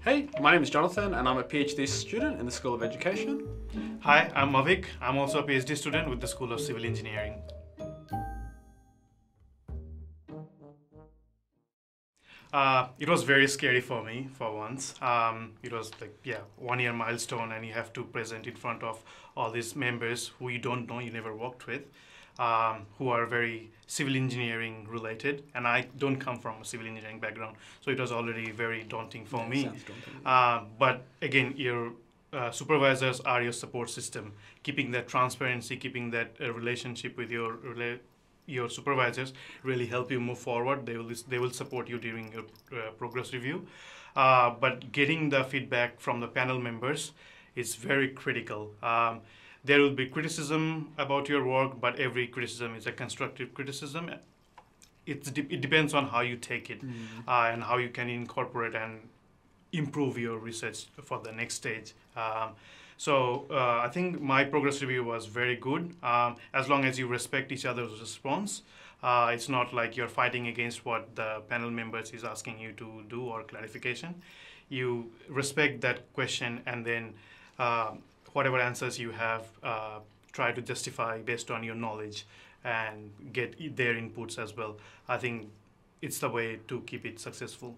Hey, my name is Jonathan and I'm a PhD student in the School of Education. Hi, I'm Avik. I'm also a PhD student with the School of Civil Engineering. Uh, it was very scary for me for once. Um, it was like, yeah, one year milestone, and you have to present in front of all these members who you don't know, you never worked with, um, who are very civil engineering related. And I don't come from a civil engineering background, so it was already very daunting for Yeah, me. daunting. Uh, but again, your uh, supervisors are your support system. Keeping that transparency, keeping that uh, relationship with your rela- your supervisors really help you move forward. They will they will support you during your uh, progress review. Uh, but getting the feedback from the panel members is very critical. Um, there will be criticism about your work, but every criticism is a constructive criticism. It's de- it depends on how you take it uh, and how you can incorporate and improve your research for the next stage. Um, so uh, I think my progress review was very good. Um, as long as you respect each other's response, uh, it's not like you're fighting against what the panel members is asking you to do or clarification. You respect that question and then um whatever answers you have, uh, try to justify based on your knowledge and get their inputs as well. I think it's the way to keep it successful.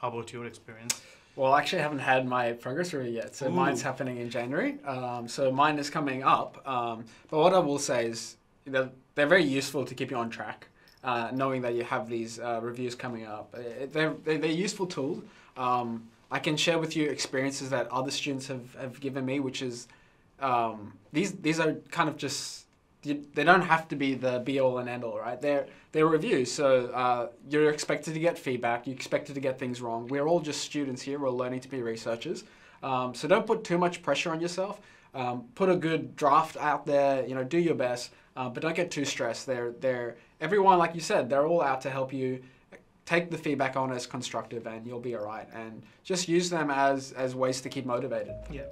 How about your experience? Well, I actually haven't had my progress review yet, so Ooh. mine's happening in January. Um, so mine is coming up. Um, but what I will say is they're, they're very useful to keep you on track, uh, knowing that you have these uh, reviews coming up. Uh, They're, they're, they're useful tools. Um, I can share with you experiences that other students have, have given me, which is um, these these are kind of just they don't have to be the be all and end all, right? They're they're reviews, so uh, you're expected to get feedback. You're expected to get things wrong. We're all just students here. We're learning to be researchers. Um, so don't put too much pressure on yourself. Um, put a good draft out there. You know, do your best, uh, but don't get too stressed. They're they're everyone, like you said, they're all out to help you. Take the feedback on as constructive, and you'll be all right. And just use them as as ways to keep motivated. Yeah.